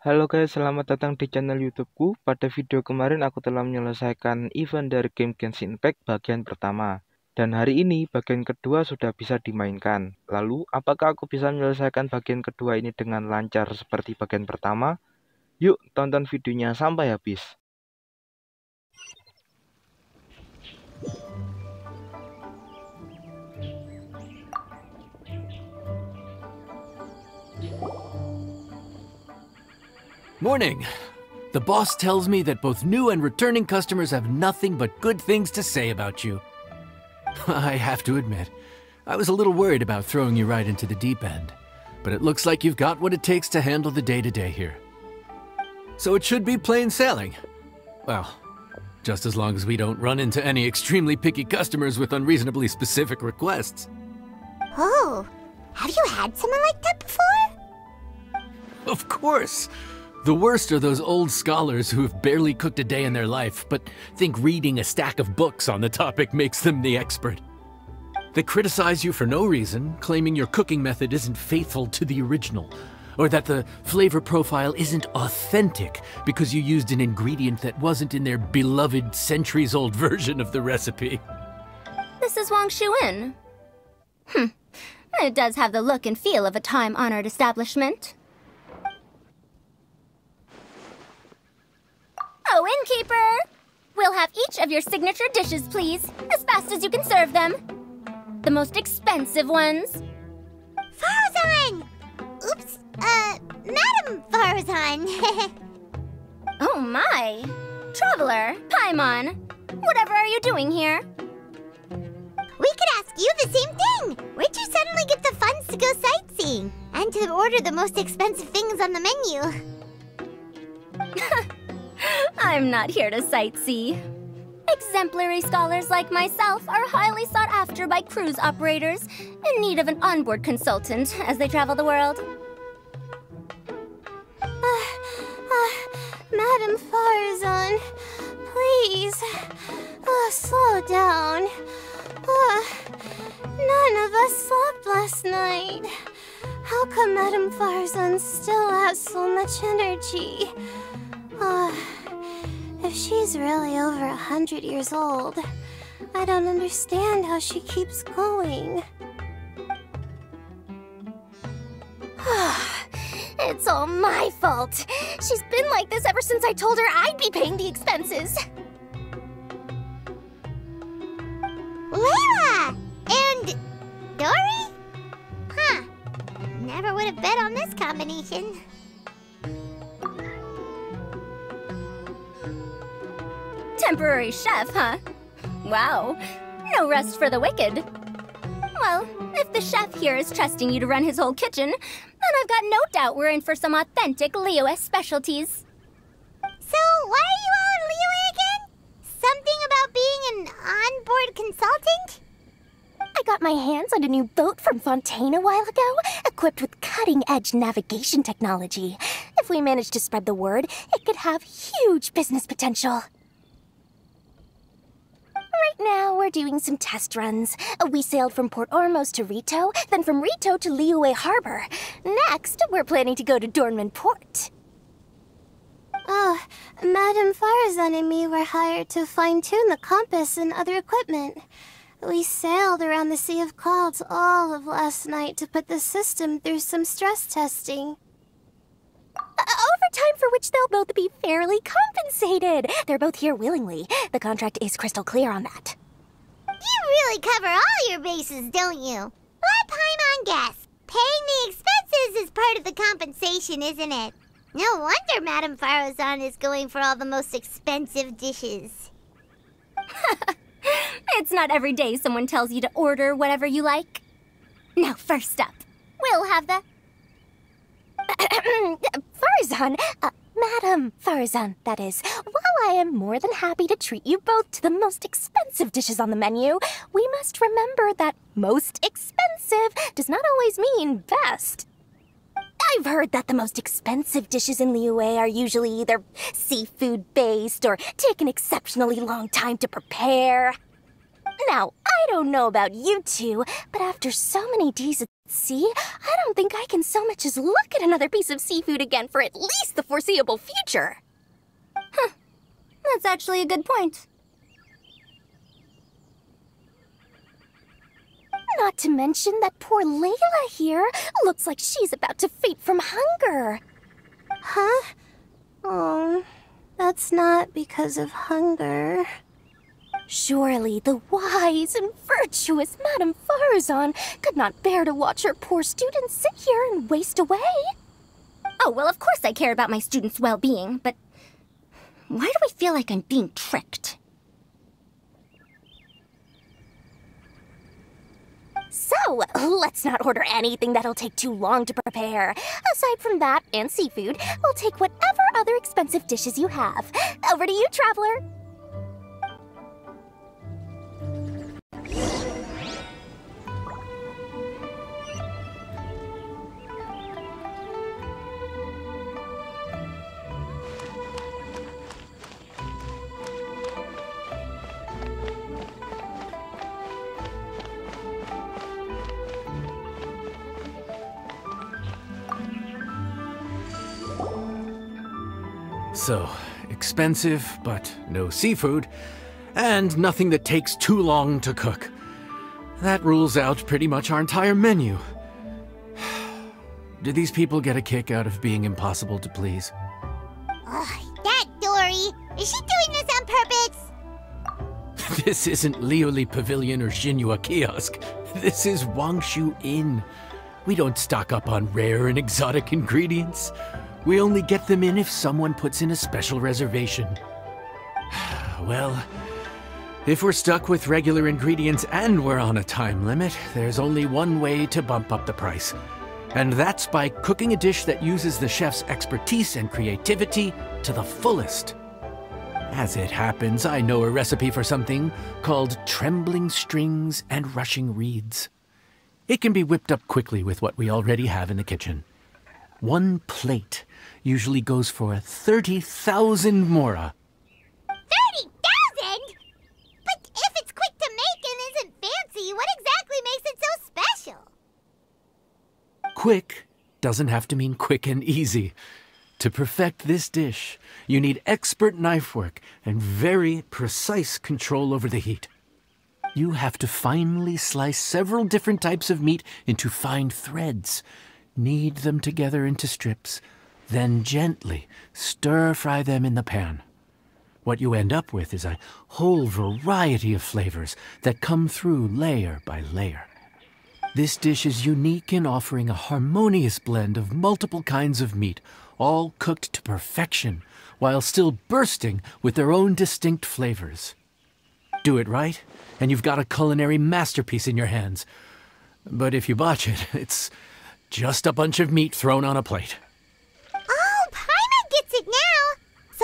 Halo guys, selamat datang di channel YouTubeku. Pada video kemarin aku telah menyelesaikan event dari game Genshin Impact bagian pertama. Dan hari ini bagian kedua sudah bisa dimainkan. Lalu, apakah aku bisa menyelesaikan bagian kedua ini dengan lancar seperti bagian pertama? Yuk, tonton videonya sampai habis. Morning. The boss tells me that both new and returning customers have nothing but good things to say about you. I have to admit, I was a little worried about throwing you right into the deep end, but it looks like you've got what it takes to handle the day to day here. So it should be plain sailing. Well, just as long as we don't run into any extremely picky customers with unreasonably specific requests. Oh, have you had someone like that before? Of course! The worst are those old scholars who have barely cooked a day in their life, but think reading a stack of books on the topic makes them the expert. They criticize you for no reason, claiming your cooking method isn't faithful to the original, or that the flavor profile isn't authentic because you used an ingredient that wasn't in their beloved centuries old version of the recipe. This is Wangshu Inn. Hmm. It does have the look and feel of a time honored establishment. Oh, innkeeper! We'll have each of your signature dishes, please, as fast as you can serve them. The most expensive ones. Faruzan! Oops, uh, Madam Faruzan. oh my! Traveler, Paimon, whatever are you doing here? We could ask you the same thing! Where'd you suddenly get the funds to go sightseeing? And to order the most expensive things on the menu? I'm not here to sightsee. Exemplary scholars like myself are highly sought after by cruise operators in need of an onboard consultant as they travel the world. Uh, uh, Madam Faruzan, please, uh, slow down. Uh, none of us slept last night. How come Madam Faruzan still has so much energy? She's really over a hundred years old, I don't understand how she keeps going. it's all my fault. She's been like this ever since I told her I'd be paying the expenses. Layla! And Dori? Huh. Never would have bet on this combination. Temporary chef, huh? Wow. No rest for the wicked. Well, if the chef here is trusting you to run his whole kitchen, then I've got no doubt we're in for some authentic Liyue specialties. So, why are you all in Liyue again? Something about being an onboard consultant? I got my hands on a new boat from Fontaine a while ago, equipped with cutting-edge navigation technology. If we manage to spread the word, it could have huge business potential. Right now, we're doing some test runs. Uh, we sailed from Port Ormos to Ritou, then from Ritou to Liyue Harbor. Next, we're planning to go to Dornman Port. Oh, Madame Faruzan and me were hired to fine-tune the compass and other equipment. We sailed around the Sea of Clouds all of last night to put the system through some stress testing. Overtime for which they'll both be fairly compensated. They're both here willingly. The contract is crystal clear on that. You really cover all your bases, don't you? Let Paimon guess. Paying the expenses is part of the compensation, isn't it? No wonder Madame Faruzan is going for all the most expensive dishes. it's not every day someone tells you to order whatever you like. Now, first up, we'll have the Faruzan, uh, Madam Faruzan, that is. While I am more than happy to treat you both to the most expensive dishes on the menu, we must remember that most expensive does not always mean best. I've heard that the most expensive dishes in Liyue are usually either seafood-based or take an exceptionally long time to prepare. Now, I don't know about you two, but after so many days See, I don't think I can so much as look at another piece of seafood again for at least the foreseeable future. Huh. That's actually a good point. Not to mention that poor Layla here looks like she's about to faint from hunger. Huh? Oh, that's not because of hunger. Surely the wise and virtuous Madame Faruzan could not bear to watch her poor students sit here and waste away. Oh, well, of course I care about my students' well-being, but why do I feel like I'm being tricked? So, let's not order anything that'll take too long to prepare. Aside from that and seafood, we'll take whatever other expensive dishes you have. Over to you, Traveler. So, expensive, but no seafood, and nothing that takes too long to cook. That rules out pretty much our entire menu. Do these people get a kick out of being impossible to please? Ugh, that Dori! Is she doing this on purpose? This isn't Liuli Pavilion or Xinyue Kiosk. This is Wangshu Inn. We don't stock up on rare and exotic ingredients. We only get them in if someone puts in a special reservation. well, if we're stuck with regular ingredients and we're on a time limit, there's only one way to bump up the price. And that's by cooking a dish that uses the chef's expertise and creativity to the fullest. As it happens, I know a recipe for something called trembling strings and rushing reeds. It can be whipped up quickly with what we already have in the kitchen. One plate usually goes for 30,000 mora. 30,000? But if it's quick to make and isn't fancy, what exactly makes it so special? Quick doesn't have to mean quick and easy. To perfect this dish, you need expert knife work and very precise control over the heat. You have to finely slice several different types of meat into fine threads, knead them together into strips, then gently stir fry them in the pan. What you end up with is a whole variety of flavors that come through layer by layer. This dish is unique in offering a harmonious blend of multiple kinds of meat, all cooked to perfection, while still bursting with their own distinct flavors. Do it right, and you've got a culinary masterpiece in your hands. But if you botch it, it's just a bunch of meat thrown on a plate.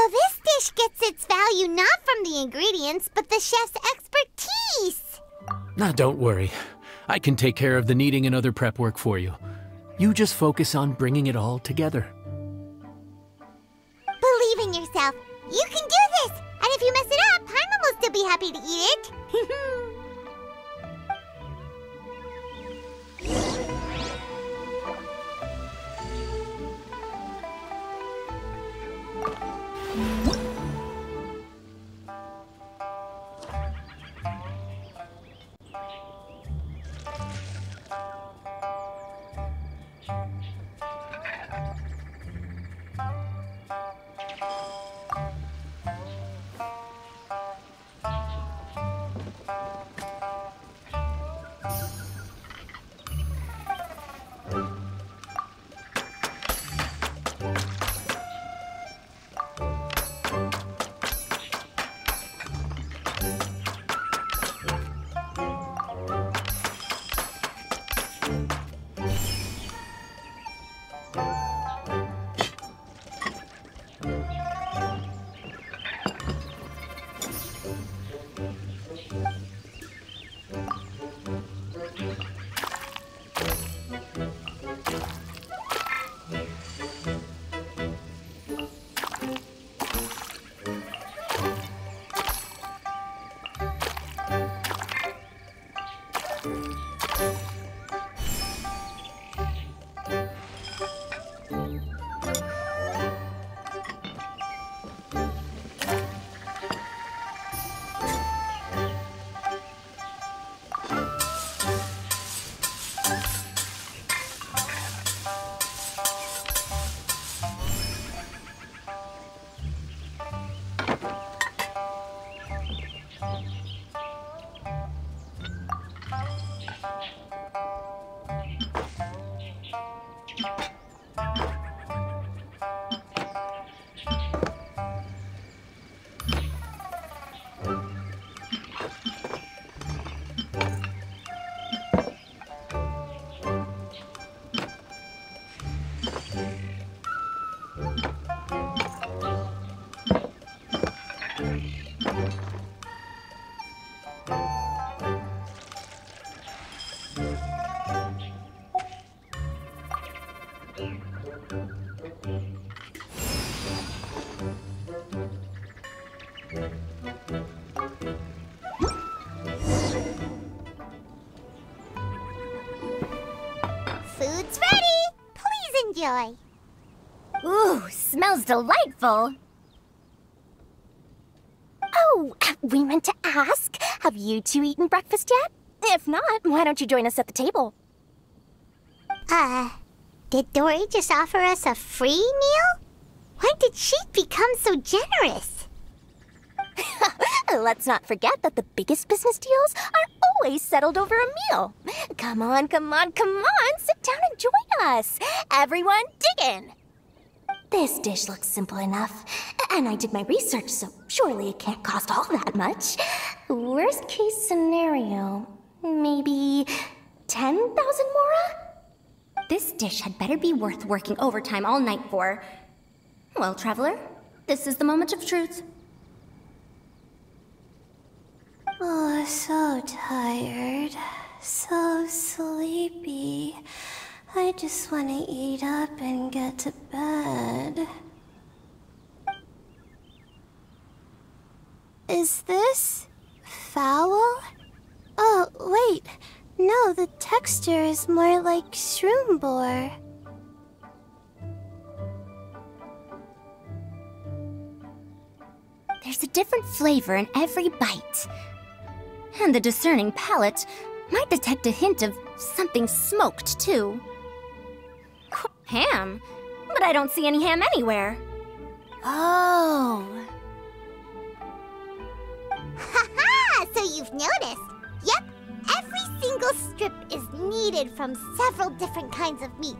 So this dish gets its value not from the ingredients, but the chef's expertise! Now, don't worry. I can take care of the kneading and other prep work for you. You just focus on bringing it all together. Believe in yourself. You can do this! And if you mess it up, Paimon will still be happy to eat it. Ooh, smells delightful. Oh, we meant to ask, have you two eaten breakfast yet? If not, why don't you join us at the table? Uh, did Dori just offer us a free meal? When did she become so generous? Let's not forget that the biggest business deals are always settled over a meal. Come on, come on, come on, sit down and join us. Everyone, dig in. This dish looks simple enough, and I did my research, so surely it can't cost all that much. Worst case scenario, maybe 10,000 mora? This dish had better be worth working overtime all night for. Well, traveler, this is the moment of truth. Oh, so tired. So sleepy. I just want to eat up and get to bed. Is this fowl? Oh, wait. No, the texture is more like shroom boar. There's a different flavor in every bite. And the discerning palate might detect a hint of something smoked, too. Ham? But I don't see any ham anywhere. Oh. Haha! so you've noticed. Yep, every single strip is kneaded from several different kinds of meat.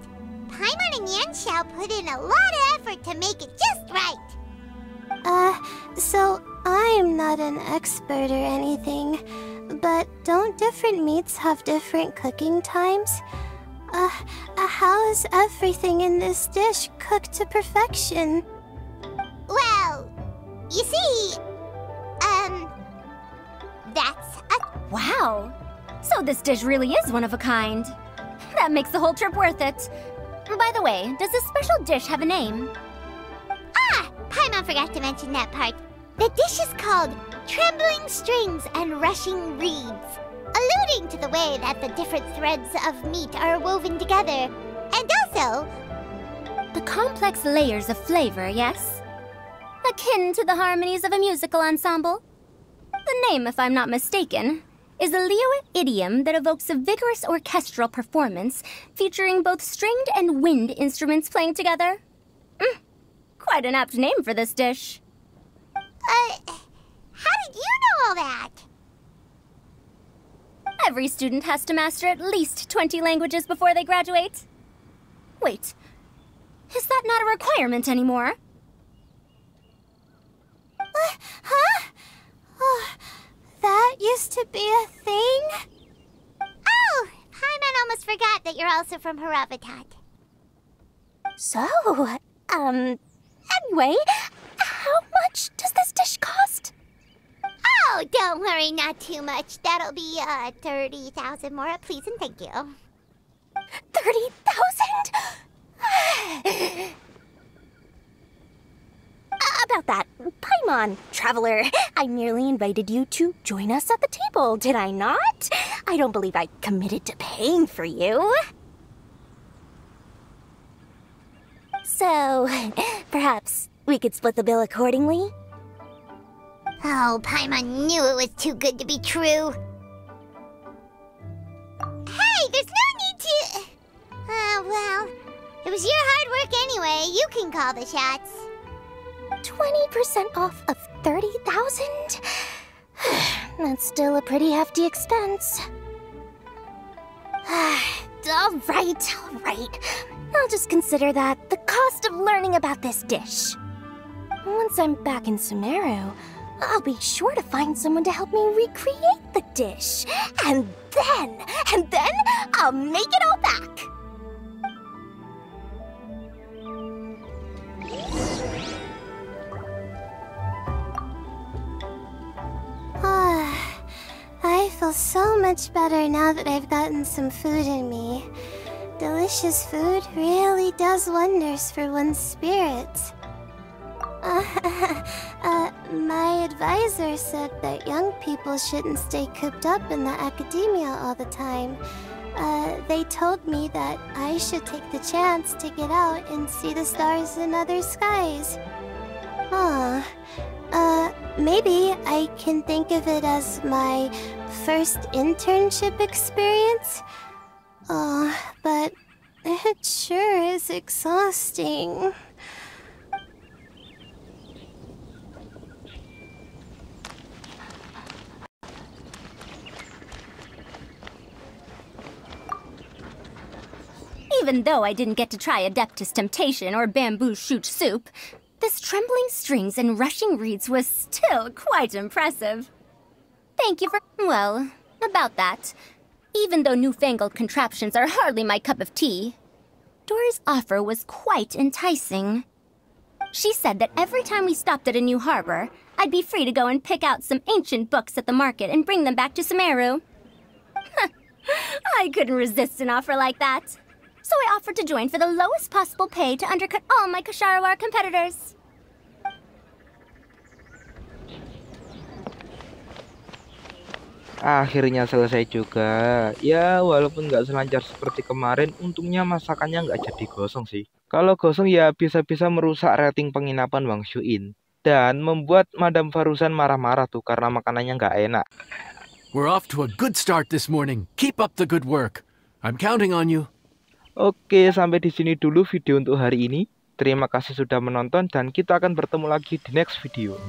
Paimon and Yanxiao put in a lot of effort to make it just right. Uh, so I'm not an expert or anything, but don't different meats have different cooking times? Uh, uh, how is everything in this dish cooked to perfection? Well, you see, um, that's a Wow! So this dish really is one of a kind. That makes the whole trip worth it. By the way, does this special dish have a name? Ah! Paimon forgot to mention that part. The dish is called Trembling Strings and Rushing Reeds, alluding to the way that the different threads of meat are woven together. And also, The complex layers of flavor, yes? Akin to the harmonies of a musical ensemble? The name, if I'm not mistaken, is a Liyue idiom that evokes a vigorous orchestral performance featuring both stringed and wind instruments playing together. Mm, quite an apt name for this dish. uh, how did you know all that? Every student has to master at least 20 languages before they graduate. Wait, is that not a requirement anymore? Uh, huh? Oh, that used to be a thing? Oh, Paimon almost forgot that you're also from Haravatat. So, um, anyway, how much does this dish cost? Oh, don't worry, not too much. That'll be, uh, 30,000 more, please and thank you. 30,000? About that, Paimon, traveler, I merely invited you to join us at the table, did I not? I don't believe I committed to paying for you. So, perhaps we could split the bill accordingly? Oh, Paimon knew it was too good to be true. Hey, there's no need to... Uh, well, it was your hard work anyway. You can call the shots. 20% off of 30,000? That's still a pretty hefty expense. all right, all right. I'll just consider that the cost of learning about this dish. Once I'm back in Sumeru, I'll be sure to find someone to help me recreate the dish. And then, and then I'll make it all back. Ah, I feel so much better now that I've gotten some food in me. Delicious food really does wonders for one's spirits. My advisor said that young people shouldn't stay cooped up in the academia all the time. uh, they told me that I should take the chance to get out and see the stars in other skies. Huh. Uh, maybe I can think of it as my first internship experience. Oh, but it sure is exhausting. Even though I didn't get to try Adeptus Temptation or Bamboo Shoot Soup, this trembling strings and rushing reeds was still quite impressive. Thank you for. Well, about that. Even though newfangled contraptions are hardly my cup of tea, Dori's offer was quite enticing. She said that every time we stopped at a new harbor, I'd be free to go and pick out some ancient books at the market and bring them back to Sumeru. I couldn't resist an offer like that so I offered to join for the lowest possible pay to undercut all my Kshahrewar competitors. Akhirnya selesai juga. Ya, walaupun nggak selancar seperti kemarin, untungnya masakannya nggak jadi gosong sih. Kalau gosong ya bisa-bisa merusak rating penginapan Wang Shuin. Dan membuat Madam Farusan marah-marah tuh karena makanannya nggak enak. We're off to a good start this morning. Keep up the good work. I'm counting on you. Oke, sampai di sini dulu video untuk hari ini. Terima kasih sudah menonton dan kita akan bertemu lagi di next video.